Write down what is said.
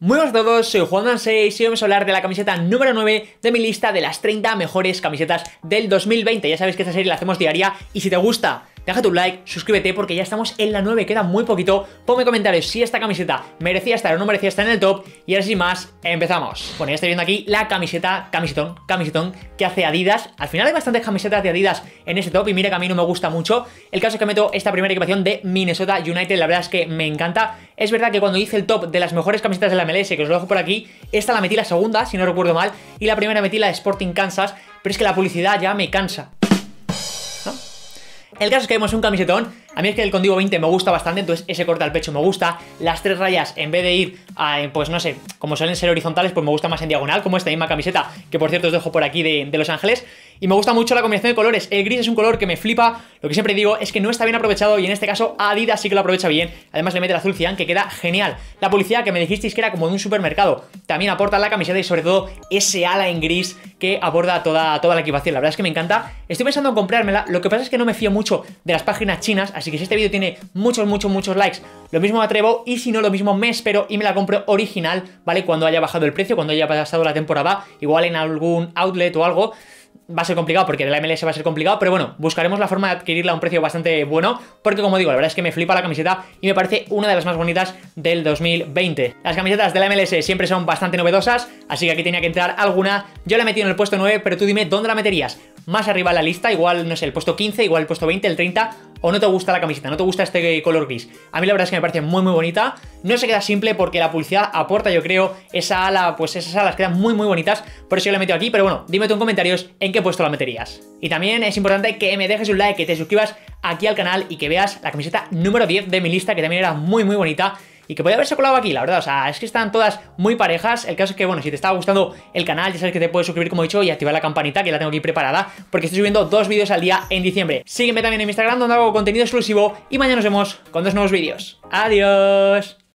Muy buenas a todos, soy Juan 6 y vamos a hablar de la camiseta número 9 de mi lista de las 30 mejores camisetas del 2020. Ya sabéis que esta serie la hacemos diaria y si te gusta deja tu like, suscríbete porque ya estamos en la 9, queda muy poquito. Ponme comentarios si esta camiseta merecía estar o no merecía estar en el top. Y ahora sin más, empezamos. Bueno, ya estoy viendo aquí la camiseta, camisetón, camisetón que hace Adidas. Al final hay bastantes camisetas de Adidas en este top y mira que a mí no me gusta mucho. El caso es que meto esta primera equipación de Minnesota United, la verdad es que me encanta. Es verdad que cuando hice el top de las mejores camisetas de la MLS, que os lo dejo por aquí, esta la metí la segunda, si no recuerdo mal, y la primera metí la de Sporting Kansas, pero es que la publicidad ya me cansa. El caso es que vemos un camisetón. A mí es que el Condigo 20 me gusta bastante, entonces ese corte al pecho me gusta. Las tres rayas, en vez de ir a, pues no sé, como suelen ser horizontales, pues me gusta más en diagonal, como esta misma camiseta, que por cierto os dejo por aquí de, Los Ángeles. Y me gusta mucho la combinación de colores. El gris es un color que me flipa. Lo que siempre digo es que no está bien aprovechado y en este caso Adidas sí que lo aprovecha bien. Además le mete el azul cian que queda genial. La publicidad que me dijisteis que era como de un supermercado. También aporta la camiseta y sobre todo ese ala en gris que aborda toda, toda la equipación. La verdad es que me encanta. Estoy pensando en comprármela. Lo que pasa es que no me fío mucho de las páginas chinas, así que si este vídeo tiene muchos, muchos, muchos likes, lo mismo me atrevo y si no, lo mismo me espero y me la compro original, ¿vale? Cuando haya bajado el precio, cuando haya pasado la temporada, igual en algún outlet o algo va a ser complicado porque la MLS va a ser complicado, pero bueno, buscaremos la forma de adquirirla a un precio bastante bueno, porque como digo, la verdad es que me flipa la camiseta y me parece una de las más bonitas del 2020. Las camisetas de la MLS siempre son bastante novedosas, así que aquí tenía que entrar alguna. Yo la metido en el puesto 9, pero tú dime dónde la meterías. Más arriba en la lista, igual, no sé, el puesto 15, igual el puesto 20, el 30, o no te gusta la camiseta, no te gusta este color gris. A mí la verdad es que me parece muy muy bonita. No se queda simple porque la publicidad aporta, yo creo, esa ala, pues esas alas quedan muy muy bonitas. Por eso yo la he metido aquí, pero bueno, dime tú en comentarios en qué puesto la meterías. Y también es importante que me dejes un like, que te suscribas aquí al canal y que veas la camiseta número 10 de mi lista, que también era muy muy bonita y que podía haberse colado aquí, la verdad. O sea, es que están todas muy parejas. El caso es que, bueno, si te estaba gustando el canal, ya sabes que te puedes suscribir, como he dicho, y activar la campanita, que la tengo aquí preparada, porque estoy subiendo dos vídeos al día en diciembre. Sígueme también en mi Instagram, donde hago contenido exclusivo, y mañana nos vemos con dos nuevos vídeos. ¡Adiós!